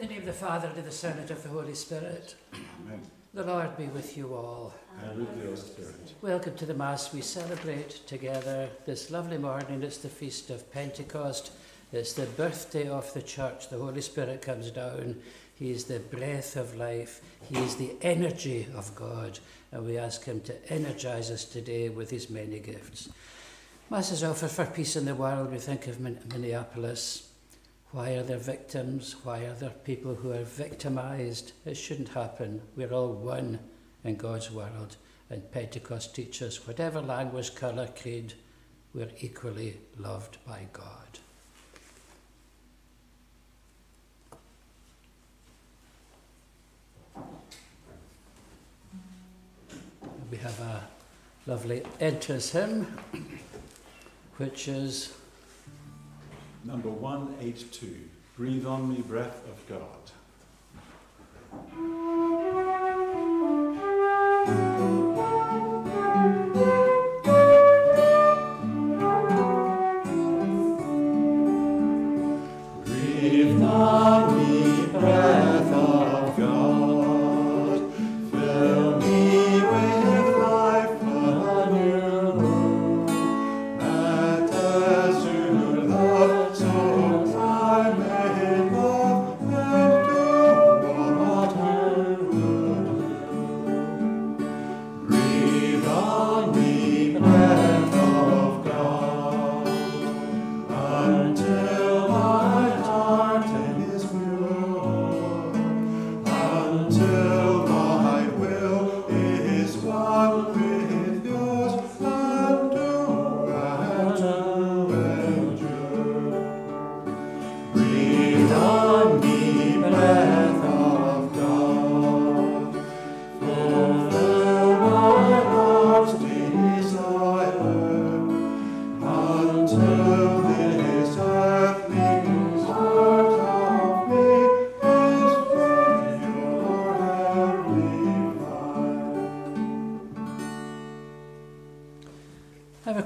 In the name of the Father, and of the Son, and of the Holy Spirit. Amen. The Lord be with you all. And with your spirit. Welcome to the Mass we celebrate together this lovely morning. It's the feast of Pentecost. It's the birthday of the church. The Holy Spirit comes down. He is the breath of life. He is the energy of God. And we ask Him to energize us today with His many gifts. Mass is offered for peace in the world. We think of Minneapolis. Why are there victims? Why are there people who are victimized? It shouldn't happen. We're all one in God's world. And Pentecost teaches whatever language, colour, creed, we're equally loved by God. We have a lovely entrance hymn, which is Number 182. Breathe on me, breath of God.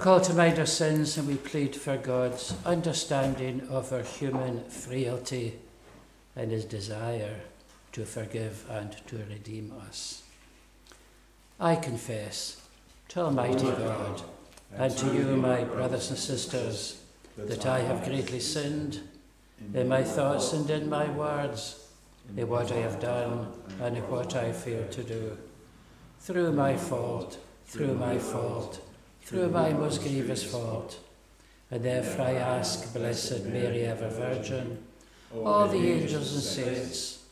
I recall to mind our sins and we plead for God's understanding of our human frailty and his desire to forgive and to redeem us. I confess to Almighty God and to you, my brothers and sisters, that I have greatly sinned in my thoughts and in my words, in what I have done and in what I failed to do. Through my fault, through my fault, through my most grievous fault. And therefore I ask, Blessed Mary, ever Virgin, all the angels and saints,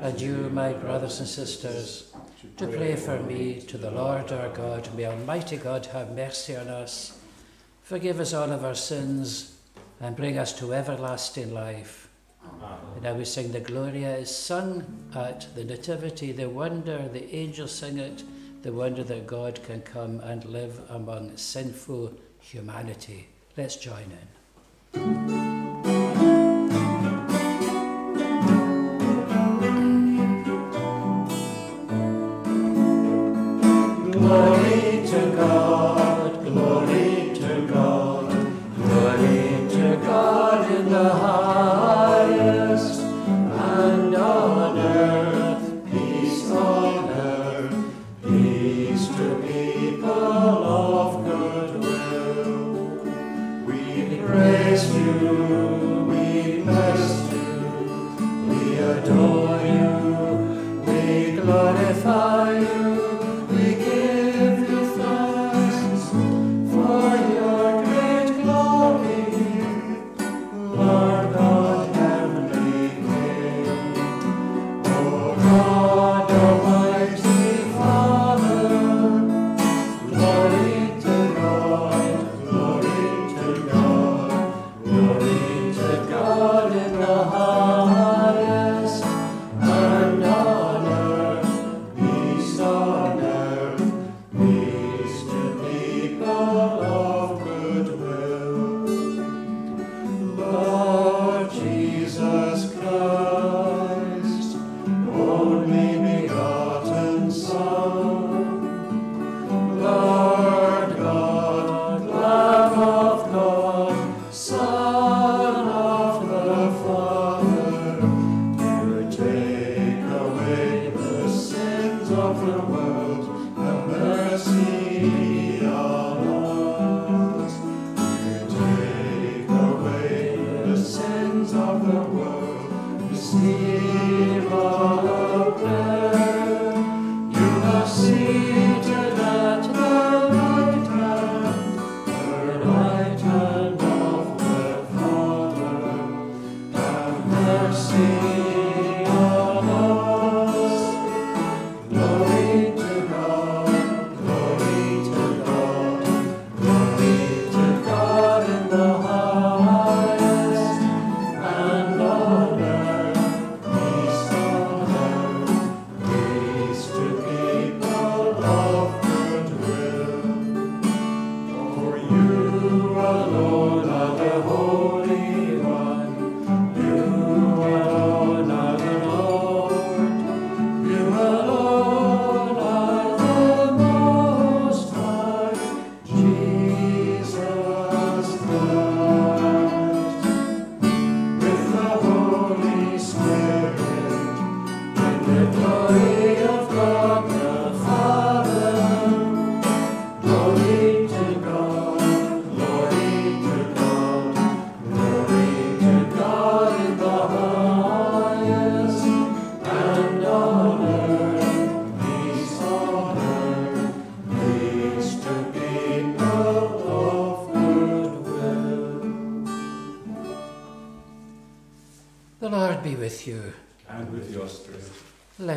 and you, my brothers and sisters, to pray for me to the Lord our God. May Almighty God have mercy on us, forgive us all of our sins, and bring us to everlasting life. And now we sing the Gloria is sung at the Nativity, the wonder, the angels sing it, the wonder that God can come and live among sinful humanity. Let's join in.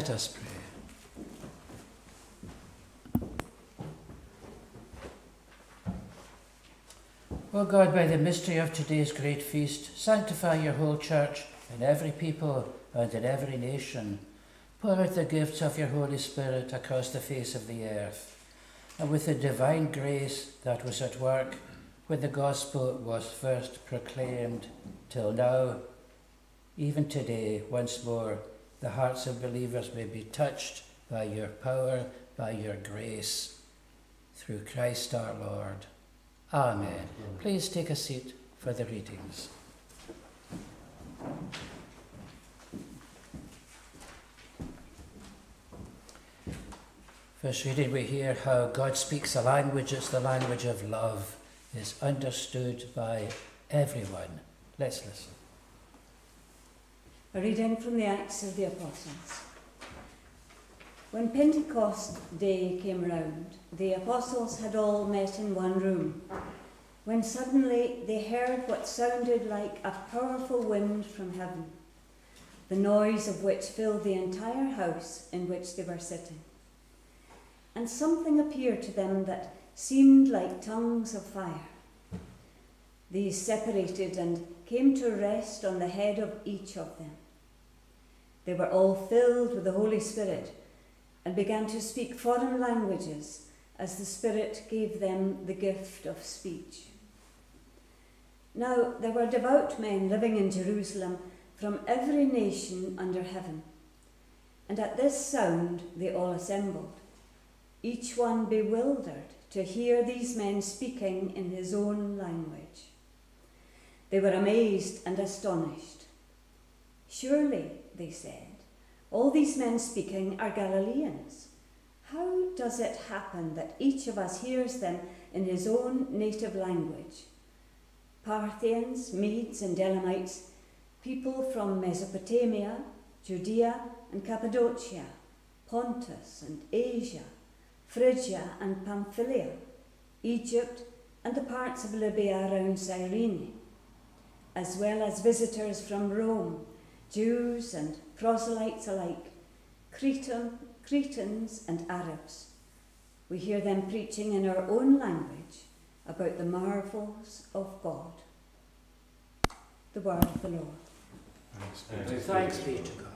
Let us pray. O God, by the mystery of today's great feast, sanctify your whole church in every people and in every nation. Pour out the gifts of your Holy Spirit across the face of the earth. And with the divine grace that was at work when the gospel was first proclaimed till now, even today, once more, the hearts of believers may be touched by your power, by your grace, through Christ our Lord. Amen. Please take a seat for the readings. First reading, we hear how God speaks a language, it's the language of love, is understood by everyone. Let's listen. A reading from the Acts of the Apostles. When Pentecost Day came round, the apostles had all met in one room, when suddenly they heard what sounded like a powerful wind from heaven, the noise of which filled the entire house in which they were sitting. And something appeared to them that seemed like tongues of fire. These separated and came to rest on the head of each of them. They were all filled with the Holy Spirit and began to speak foreign languages as the Spirit gave them the gift of speech. Now there were devout men living in Jerusalem from every nation under heaven. And at this sound they all assembled, each one bewildered to hear these men speaking in his own language. They were amazed and astonished. Surely they said. All these men speaking are Galileans. How does it happen that each of us hears them in his own native language? Parthians, Medes, and Elamites, people from Mesopotamia, Judea and Cappadocia, Pontus and Asia, Phrygia and Pamphylia, Egypt and the parts of Libya around Cyrene, as well as visitors from Rome Jews and proselytes alike, Cretan, Cretans and Arabs. We hear them preaching in our own language about the marvels of God. The word of the Lord. Thanks, Thanks be to God.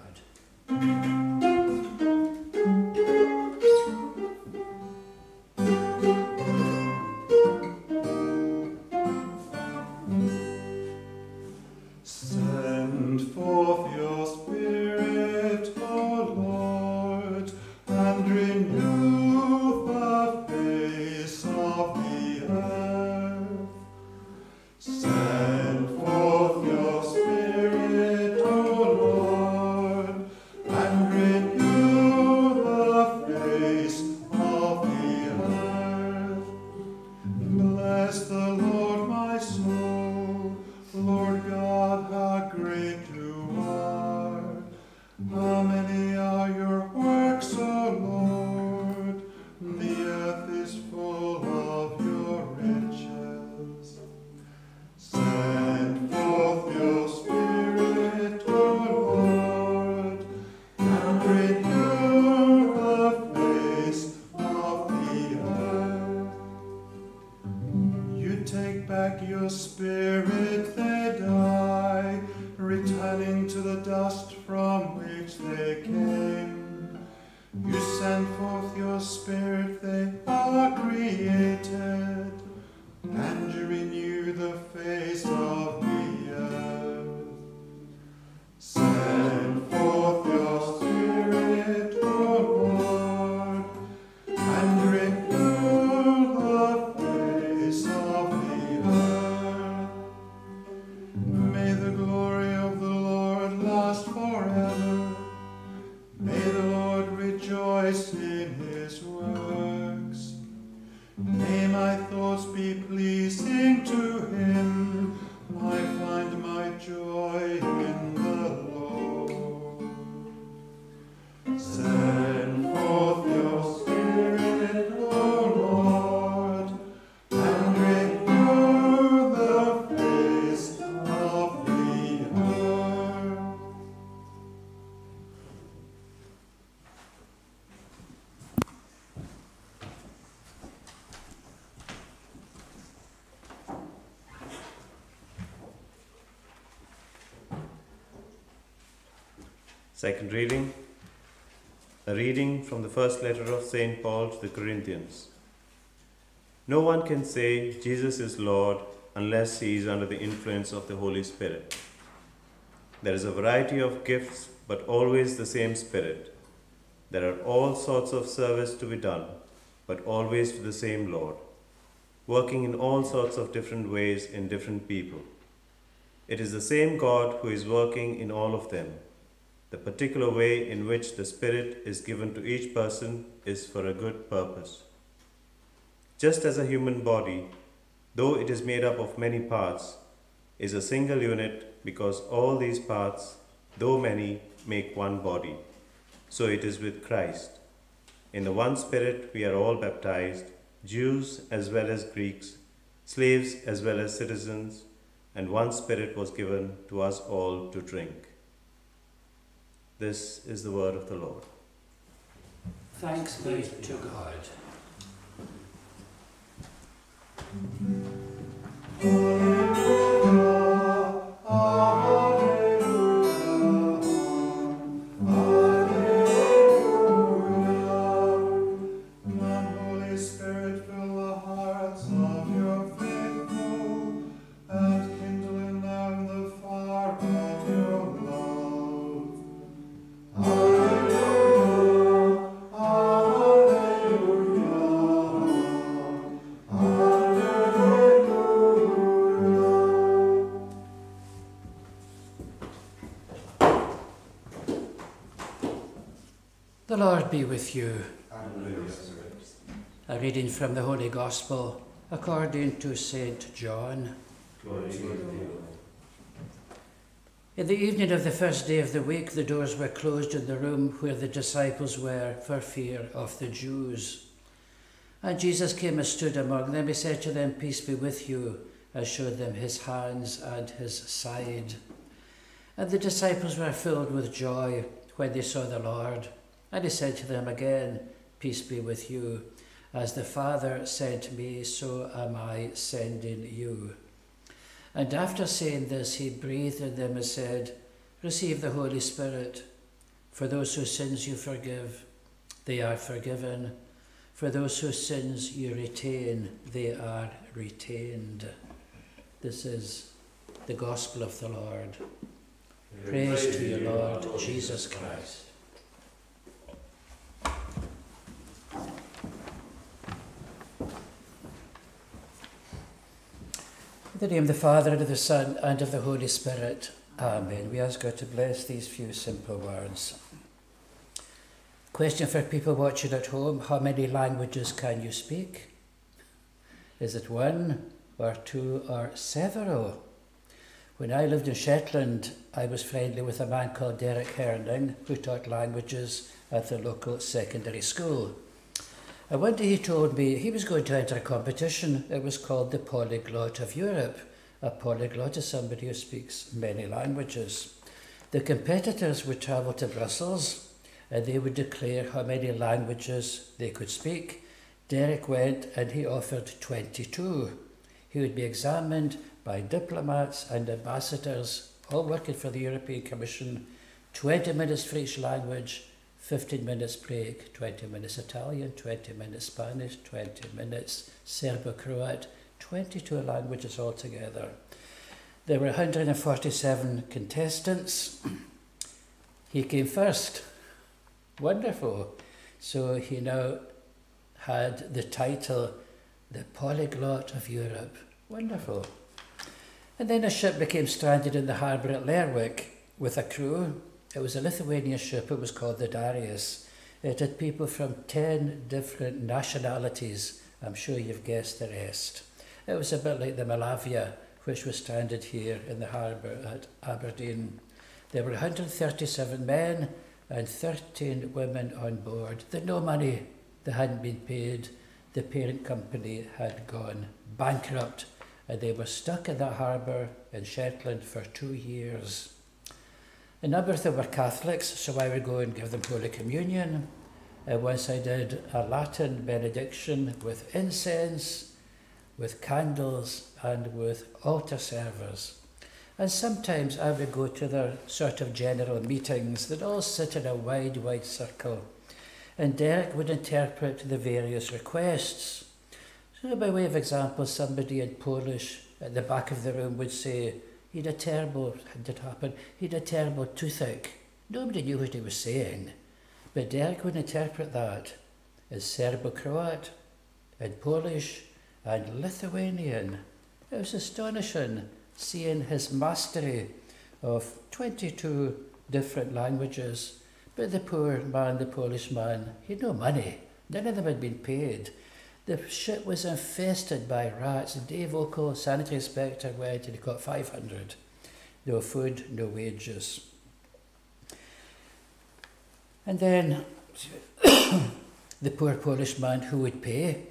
Second reading A reading from the first letter of St. Paul to the Corinthians. No one can say Jesus is Lord unless he is under the influence of the Holy Spirit. There is a variety of gifts, but always the same Spirit. There are all sorts of service to be done, but always to the same Lord, working in all sorts of different ways in different people. It is the same God who is working in all of them. The particular way in which the Spirit is given to each person is for a good purpose. Just as a human body, though it is made up of many parts, is a single unit because all these parts, though many, make one body. So it is with Christ. In the one Spirit we are all baptized, Jews as well as Greeks, slaves as well as citizens, and one Spirit was given to us all to drink. This is the word of the Lord. Thanks be to God. With you. A reading from the Holy Gospel according to St. John. In the evening of the first day of the week, the doors were closed in the room where the disciples were for fear of the Jews. And Jesus came and stood among them. He said to them, Peace be with you, and showed them his hands and his side. And the disciples were filled with joy when they saw the Lord. And he said to them again, Peace be with you. As the Father sent me, so am I sending you. And after saying this, he breathed on them and said, Receive the Holy Spirit. For those whose sins you forgive, they are forgiven. For those whose sins you retain, they are retained. This is the gospel of the Lord. Praise, to you, Lord Jesus Christ. In the name of the Father, and of the Son, and of the Holy Spirit. Amen. We ask God to bless these few simple words. Question for people watching at home How many languages can you speak? Is it one, or two, or several? When I lived in Shetland, I was friendly with a man called Derek Herning, who taught languages at the local secondary school. And one day he told me he was going to enter a competition. It was called the Polyglot of Europe. A polyglot is somebody who speaks many languages. The competitors would travel to Brussels and they would declare how many languages they could speak. Derek went and he offered 22. He would be examined by diplomats and ambassadors, all working for the European Commission, 20 minutes for each language, 15 minutes break, 20 minutes Italian, 20 minutes Spanish, 20 minutes Serbo-Croat, 22 languages altogether. There were 147 contestants. he came first. Wonderful. So he now had the title the polyglot of Europe. Wonderful. And then a ship became stranded in the harbour at Lerwick with a crew. It was a Lithuanian ship, it was called the Darius. It had people from 10 different nationalities. I'm sure you've guessed the rest. It was a bit like the Malaviya, which was stranded here in the harbour at Aberdeen. There were 137 men and 13 women on board. They had no money, they hadn't been paid, the parent company had gone bankrupt and they were stuck in that harbour in Shetland for two years. A number of them were Catholics, so I would go and give them Holy Communion. And once I did a Latin benediction with incense, with candles, and with altar servers. And sometimes I would go to their sort of general meetings. They'd all sit in a wide, wide circle and Derek would interpret the various requests. So, by way of example, somebody in Polish at the back of the room would say, He'd a terrible, had it happen, he'd a terrible toothache. Nobody knew what he was saying. But Derek would interpret that as Serbo Croat, and Polish, and Lithuanian. It was astonishing seeing his mastery of 22 different languages but the poor man, the Polish man, he had no money. None of them had been paid. The ship was infested by rats. Dave O'Connell, sanitary inspector, went and he got 500. No food, no wages. And then the poor Polish man who would pay.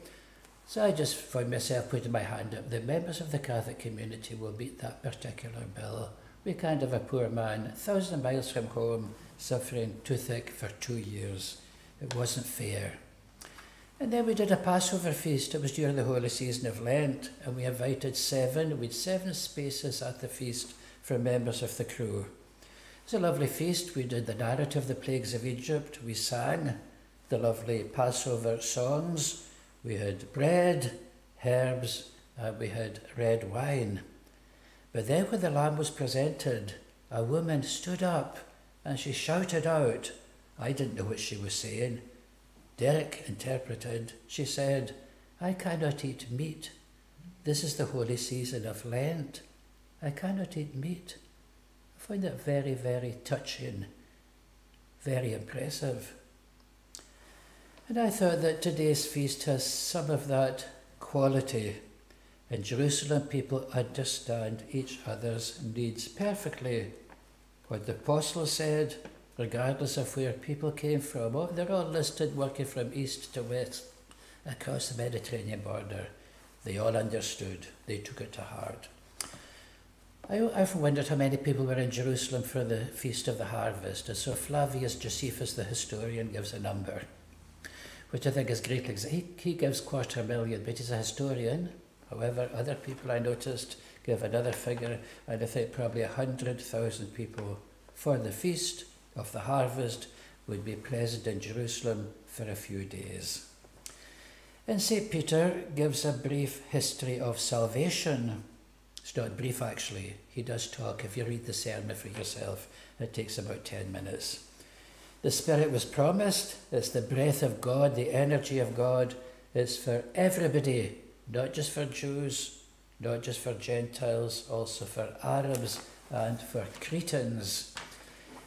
So I just found myself putting my hand up. The members of the Catholic community will meet that particular bill. We kind of a poor man, a thousand miles from home, suffering toothache for two years. It wasn't fair. And then we did a Passover feast. It was during the holy season of Lent, and we invited seven. We had seven spaces at the feast for members of the crew. It was a lovely feast. We did the narrative of the plagues of Egypt. We sang the lovely Passover songs. We had bread, herbs, and we had red wine. But then, when the lamb was presented, a woman stood up and she shouted out. I didn't know what she was saying. Derek interpreted. She said, I cannot eat meat. This is the holy season of Lent. I cannot eat meat. I find that very, very touching, very impressive. And I thought that today's feast has some of that quality. In Jerusalem, people understand each other's needs perfectly what the apostle said, regardless of where people came from. Oh, they're all listed working from east to west across the Mediterranean border. They all understood, they took it to heart. I often wondered how many people were in Jerusalem for the Feast of the Harvest, and so Flavius Josephus, the historian, gives a number, which I think is great. He, he gives quarter million, but he's a historian. However, other people I noticed give another figure, and I think probably 100,000 people for the feast of the harvest would be present in Jerusalem for a few days. And St. Peter gives a brief history of salvation. It's not brief actually, he does talk. If you read the sermon for yourself, it takes about 10 minutes. The Spirit was promised, it's the breath of God, the energy of God. It's for everybody, not just for Jews, not just for Gentiles, also for Arabs and for Cretans.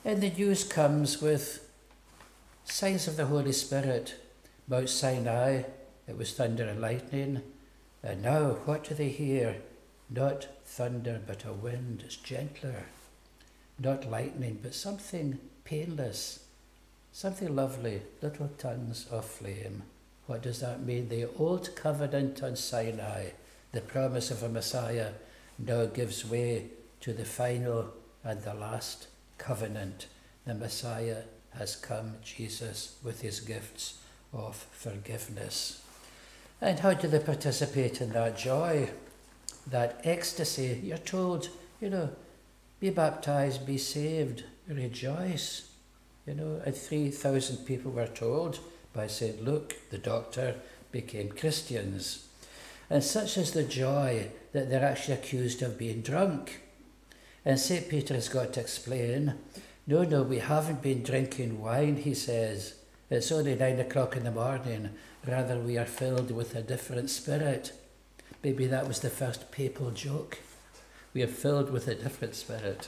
And the news comes with signs of the Holy Spirit. Mount Sinai, it was thunder and lightning. And now, what do they hear? Not thunder, but a wind. It's gentler. Not lightning, but something painless, something lovely, little tongues of flame. What does that mean? The old covenant on Sinai the promise of a Messiah now gives way to the final and the last covenant. The Messiah has come, Jesus, with his gifts of forgiveness. And how do they participate in that joy? that ecstasy. You're told, you know, be baptized, be saved, rejoice. You know, and 3,000 people were told by St. Luke, the doctor, became Christians. And such is the joy that they're actually accused of being drunk. And St. Peter has got to explain no, no, we haven't been drinking wine, he says. It's only nine o'clock in the morning. Rather, we are filled with a different spirit. Maybe that was the first papal joke. We are filled with a different spirit.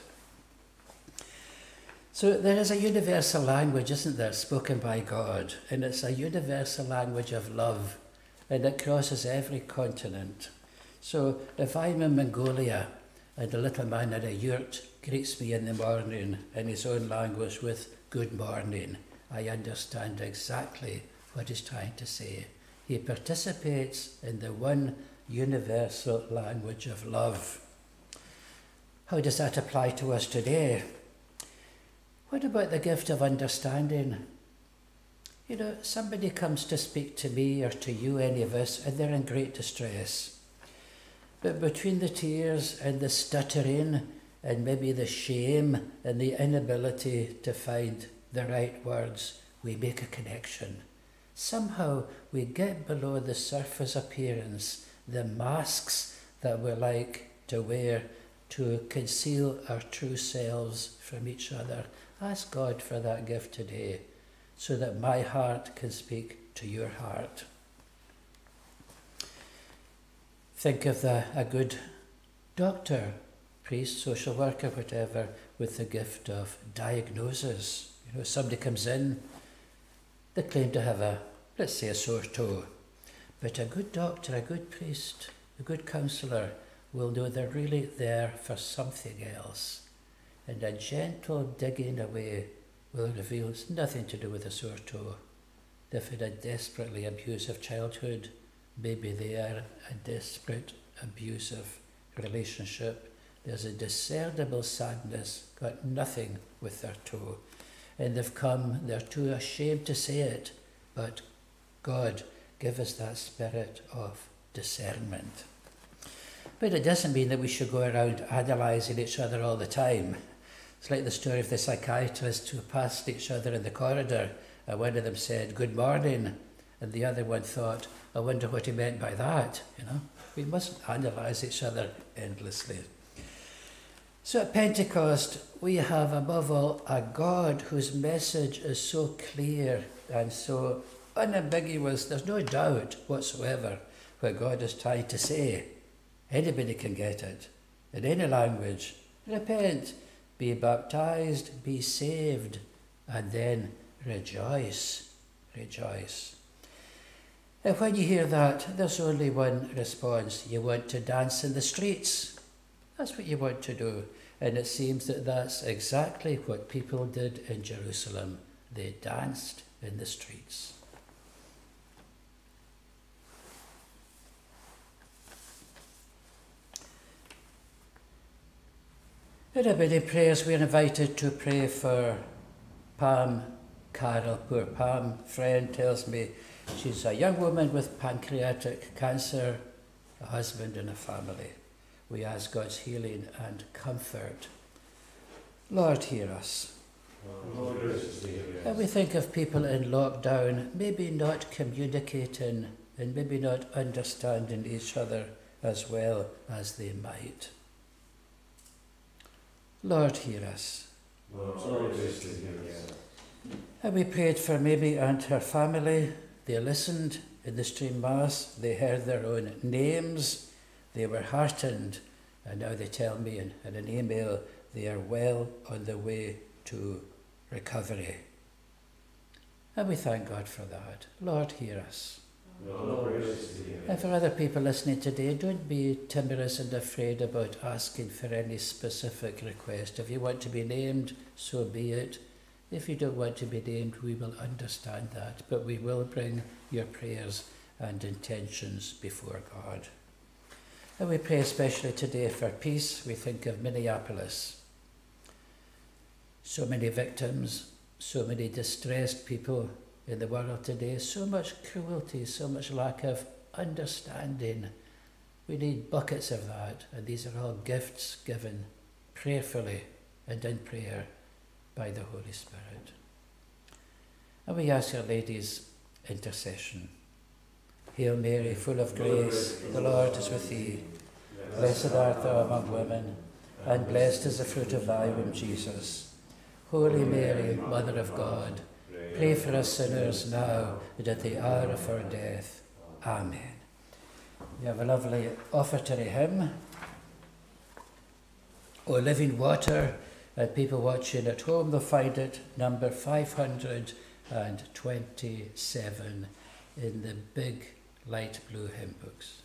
So there is a universal language, isn't there, spoken by God, and it's a universal language of love, and it crosses every continent. So if I'm in Mongolia and a little man in a yurt greets me in the morning in his own language with good morning, I understand exactly what he's trying to say. He participates in the one universal language of love. How does that apply to us today? What about the gift of understanding? You know, somebody comes to speak to me or to you, any of us, and they're in great distress. But between the tears and the stuttering and maybe the shame and the inability to find the right words, we make a connection. Somehow we get below the surface appearance, the masks that we like to wear to conceal our true selves from each other. Ask God for that gift today so that my heart can speak to your heart. Think of the, a good doctor, priest, social worker, whatever, with the gift of diagnosis. You know, somebody comes in, they claim to have a, let's say, a sore toe. But a good doctor, a good priest, a good counsellor will know they're really there for something else. And a gentle digging away will reveal it's nothing to do with a sore toe. They've had a desperately abusive childhood Maybe they are a desperate, abusive relationship. There's a discernible sadness, got nothing with their toe. And they've come, they're too ashamed to say it, but God, give us that spirit of discernment. But it doesn't mean that we should go around analysing each other all the time. It's like the story of the psychiatrists who passed each other in the corridor, and one of them said, Good morning, and the other one thought, I wonder what he meant by that, you know. We mustn't analyse each other endlessly. So at Pentecost, we have above all a God whose message is so clear and so unambiguous. There's no doubt whatsoever what God is trying to say. Anybody can get it in any language. Repent, be baptized, be saved, and then rejoice. Rejoice. And when you hear that, there's only one response. You want to dance in the streets. That's what you want to do. And it seems that that's exactly what people did in Jerusalem. They danced in the streets. In our many prayers, we're invited to pray for Pam Carroll. Poor Pam, friend, tells me She's a young woman with pancreatic cancer, a husband and a family. We ask God's healing and comfort. Lord, hear us. Lord, and we think of people in lockdown, maybe not communicating and maybe not understanding each other as well as they might. Lord, hear us. Lord, Lord. And we prayed for Maybe and her family, they listened in the stream mass, they heard their own names, they were heartened, and now they tell me in, in an email they are well on the way to recovery. And we thank God for that. Lord, hear us. Lord, and for other people listening today, don't be timorous and afraid about asking for any specific request. If you want to be named, so be it. If you don't want to be named, we will understand that, but we will bring your prayers and intentions before God. And we pray especially today for peace. We think of Minneapolis. So many victims, so many distressed people in the world today, so much cruelty, so much lack of understanding. We need buckets of that, and these are all gifts given prayerfully and in prayer by the Holy Spirit. And we ask Our Lady's intercession. Hail Mary, full of grace, the Lord is with thee. Blessed art thou among women, and blessed is the fruit of thy womb, Jesus. Holy Mary, Mother of God, pray for us sinners now and at the hour of our death. Amen. We have a lovely offertory hymn. O Living Water, and people watching at home will find it number 527 in the big light blue hymn books.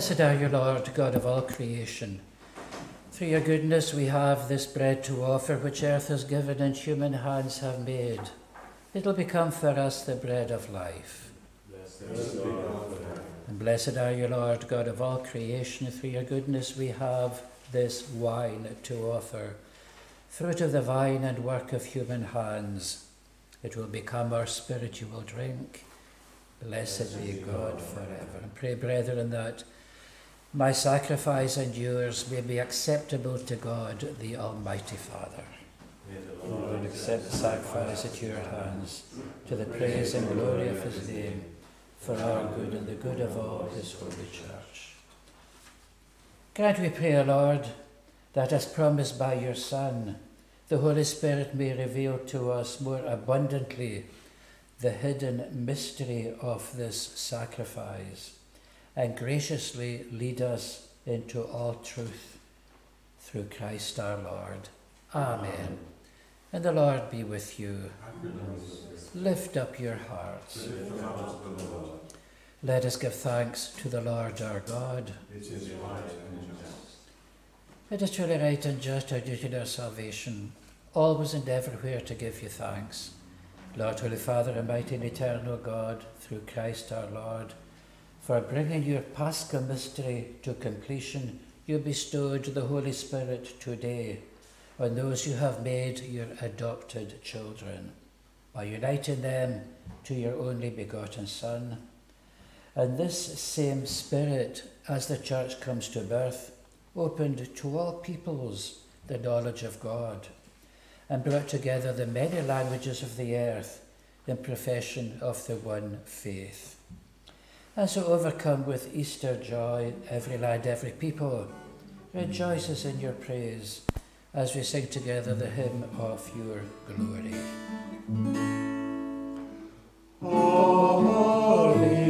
Blessed are you, Lord, God of all creation. Through your goodness we have this bread to offer, which earth has given and human hands have made. It'll become for us the bread of life. Blessed and blessed are you, Lord, God of all creation. Through your goodness we have this wine to offer, fruit of the vine and work of human hands. It will become our spiritual drink. Blessed be God forever. And pray, brethren, that my sacrifice and yours may be acceptable to God, the Almighty Father. Lord, accept the sacrifice at your hands to the praise and glory of his name, for our good and the good of all his holy church. Grant, we pray, Lord, that as promised by your Son, the Holy Spirit may reveal to us more abundantly the hidden mystery of this sacrifice and graciously lead us into all truth through Christ our Lord. Amen. Amen. And the Lord be with you. Lift up your hearts. Let us give thanks to the Lord our God. It is right and just. Truly right and just our duty and our salvation, always and everywhere to give you thanks. Lord, Holy Father, Almighty and eternal God, through Christ our Lord, for bringing your Paschal mystery to completion, you bestowed the Holy Spirit today on those you have made your adopted children by uniting them to your only begotten Son. And this same Spirit, as the Church comes to birth, opened to all peoples the knowledge of God and brought together the many languages of the earth in profession of the one faith. And so, overcome with Easter joy, every land, every people rejoices in your praise as we sing together the hymn of your glory. Holy,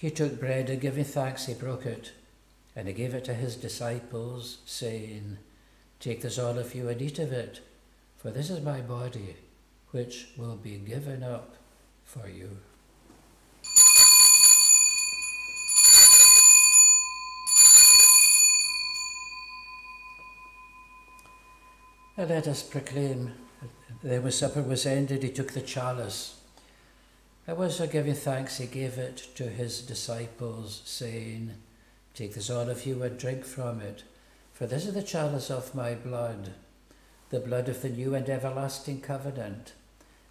he took bread and giving thanks, he broke it, and he gave it to his disciples, saying, Take this, all of you, and eat of it, for this is my body, which will be given up for you. And let us proclaim. Then when supper was ended, he took the chalice. And was for giving thanks, he gave it to his disciples, saying, Take this, all of you, and drink from it, for this is the chalice of my blood, the blood of the new and everlasting covenant.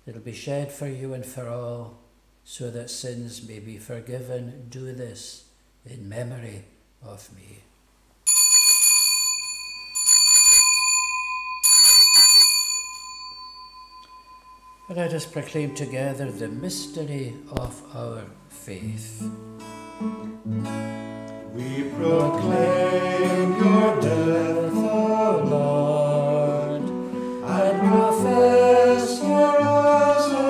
It'll be shed for you and for all, so that sins may be forgiven. Do this in memory of me. Let us proclaim together the mystery of our faith. We proclaim your death, O Lord, and profess your resurrection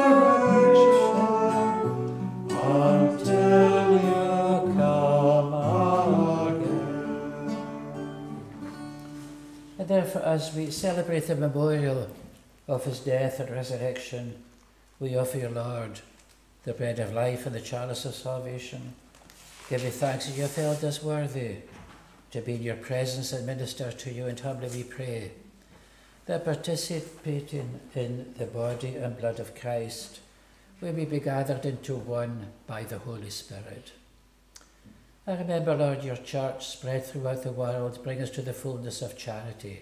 until you come again. And therefore, as we celebrate the memorial of his death and resurrection, we offer you, Lord, the bread of life and the chalice of salvation. Give you thanks that you have held us worthy to be in your presence and minister to you, and humbly we pray that participating in the body and blood of Christ, we may be gathered into one by the Holy Spirit. I remember, Lord, your church spread throughout the world, bring us to the fullness of charity.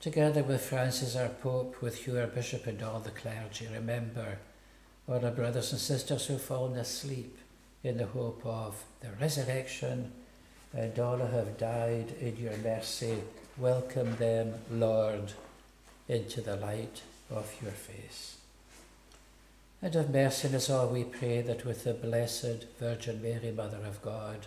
Together with Francis, our Pope, with you, our Bishop, and all the clergy, remember all our brothers and sisters who have fallen asleep in the hope of the resurrection, and all who have died in your mercy. Welcome them, Lord, into the light of your face. And of mercy in us all we pray that with the Blessed Virgin Mary, Mother of God,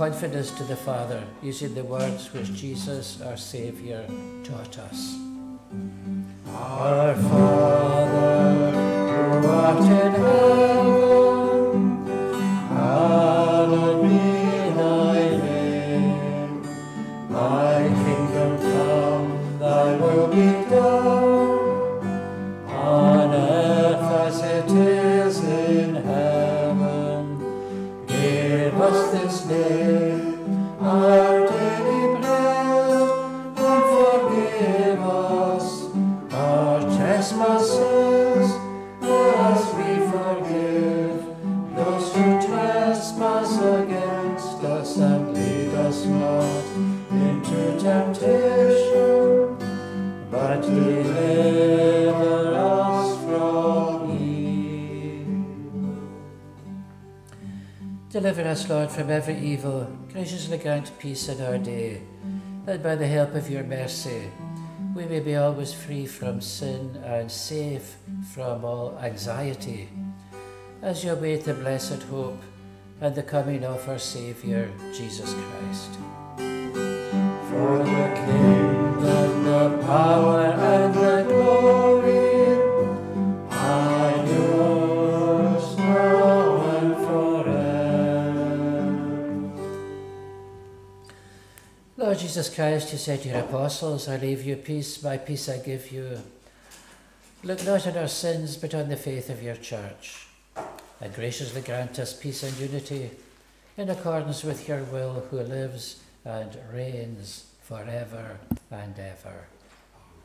Confidence to the Father, using the words which Jesus, our Saviour, taught us. Our Father, who art in heaven, Lord, from every evil. Graciously grant peace in our day, that by the help of your mercy we may be always free from sin and safe from all anxiety, as you await the blessed hope and the coming of our Saviour, Jesus Christ. For the kingdom, the power, and Jesus Christ, you said to your apostles, I leave you peace, my peace I give you. Look not on our sins, but on the faith of your church, and graciously grant us peace and unity in accordance with your will, who lives and reigns forever and ever.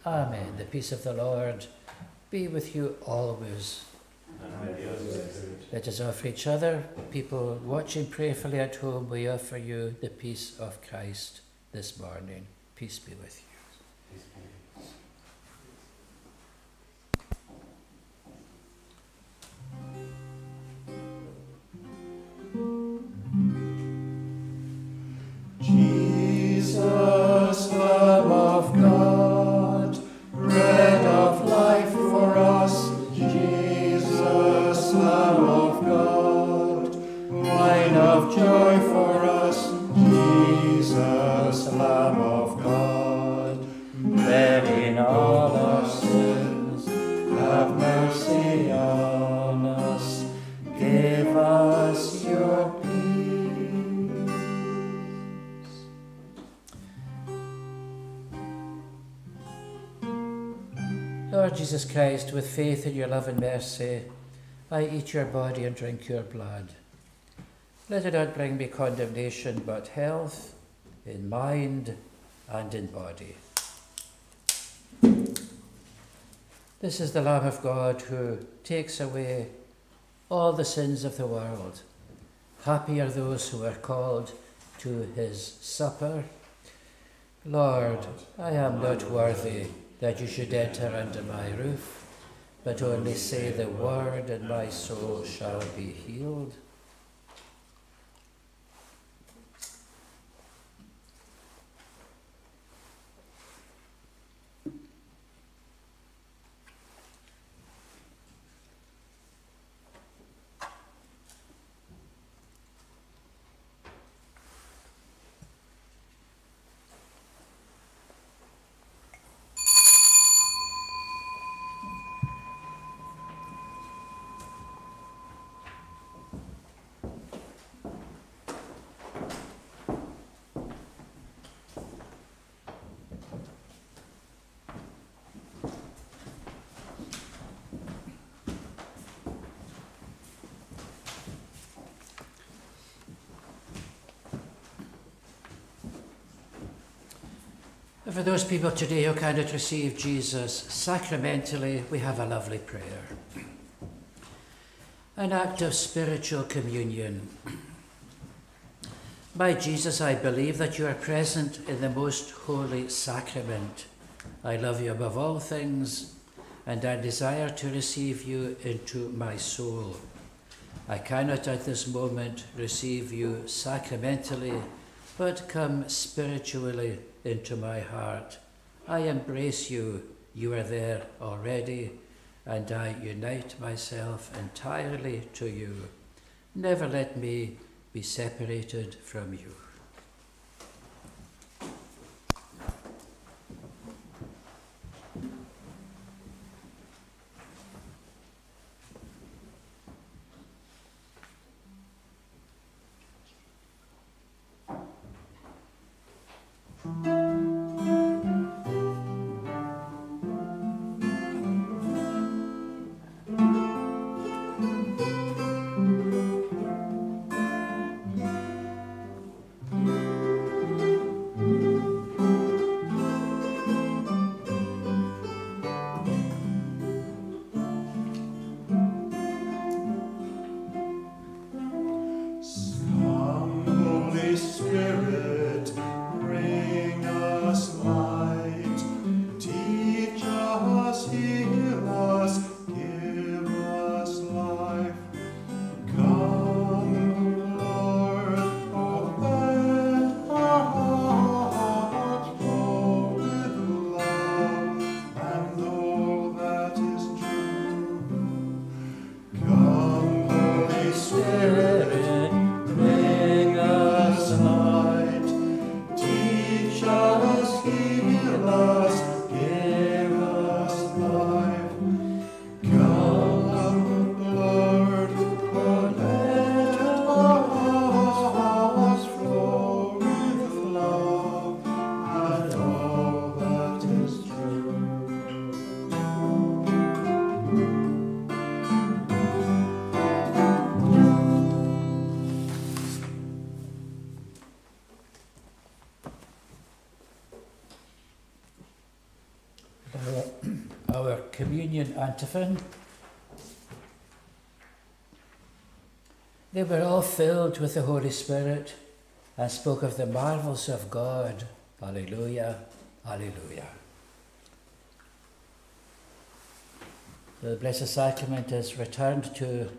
Amen. The peace of the Lord be with you always. Let us offer each other, people watching prayerfully at home, we offer you the peace of Christ this morning. Peace be with you. Jesus, Lamb of God, bread of life for us. Jesus, Lamb of God, wine of joy for us. Jesus, Lamb of God, Bearing all our sins, have mercy on us. Give us your peace. Lord Jesus Christ, with faith in your love and mercy, I eat your body and drink your blood. Let it not bring me condemnation, but health in mind and in body. This is the Lamb of God who takes away all the sins of the world. Happy are those who are called to his supper. Lord, I am not worthy that you should enter under my roof, but only say the word, and my soul shall be healed. For those people today who cannot receive Jesus sacramentally, we have a lovely prayer. An act of spiritual communion. By Jesus, I believe that you are present in the most holy sacrament. I love you above all things, and I desire to receive you into my soul. I cannot at this moment receive you sacramentally, but come spiritually into my heart. I embrace you, you are there already, and I unite myself entirely to you. Never let me be separated from you. Antiphon. They were all filled with the Holy Spirit and spoke of the marvels of God. Alleluia, Alleluia. The Blessed Sacrament is returned to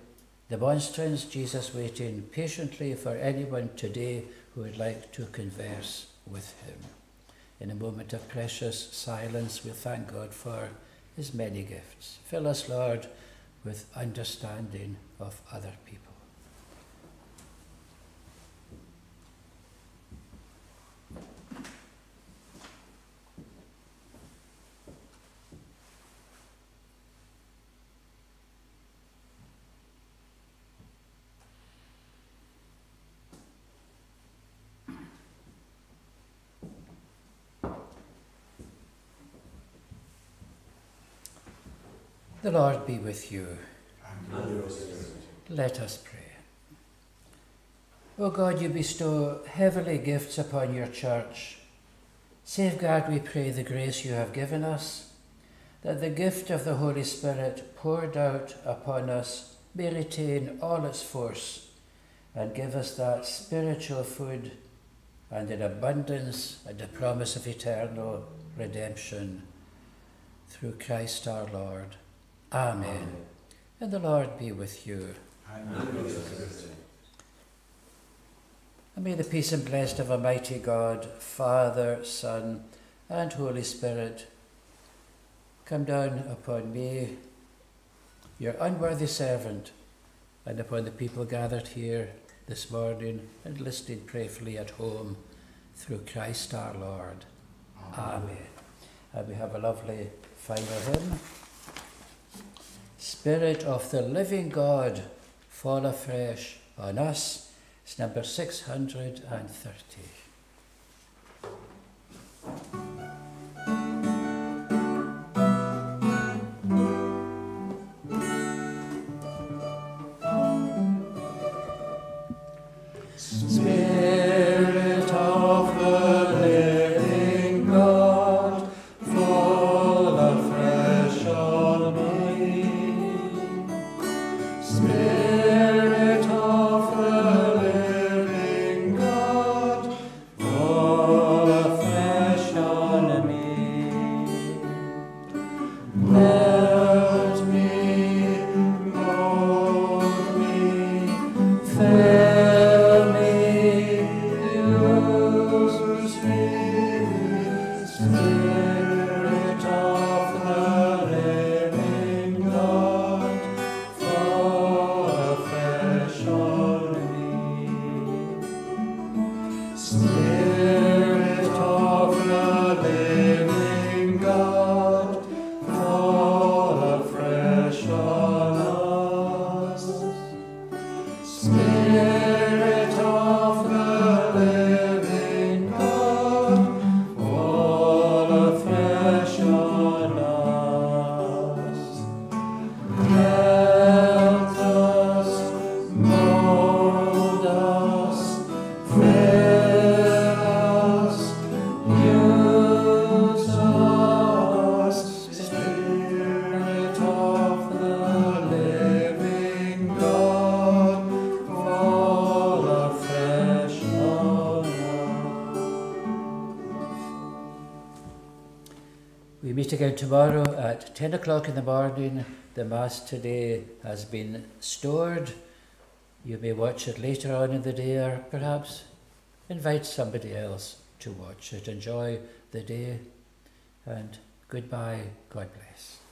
the monstrance, Jesus waiting patiently for anyone today who would like to converse with him. In a moment of precious silence, we thank God for his many gifts. Fill us, Lord, with understanding of other people. The Lord be with you. And with Let us pray. O God, you bestow heavenly gifts upon your church. Safeguard, we pray, the grace you have given us, that the gift of the Holy Spirit poured out upon us may retain all its force and give us that spiritual food and in abundance and the promise of eternal redemption through Christ our Lord. Amen. Amen. And the Lord be with you. Amen. And may the peace and blessing of Almighty God, Father, Son, and Holy Spirit come down upon me, your unworthy servant, and upon the people gathered here this morning and listening prayerfully at home through Christ our Lord. Amen. Amen. And we have a lovely final hymn. Spirit of the living God, fall afresh on us. It's number 630. Again tomorrow at 10 o'clock in the morning. The Mass today has been stored. You may watch it later on in the day or perhaps invite somebody else to watch it. Enjoy the day and goodbye. God bless.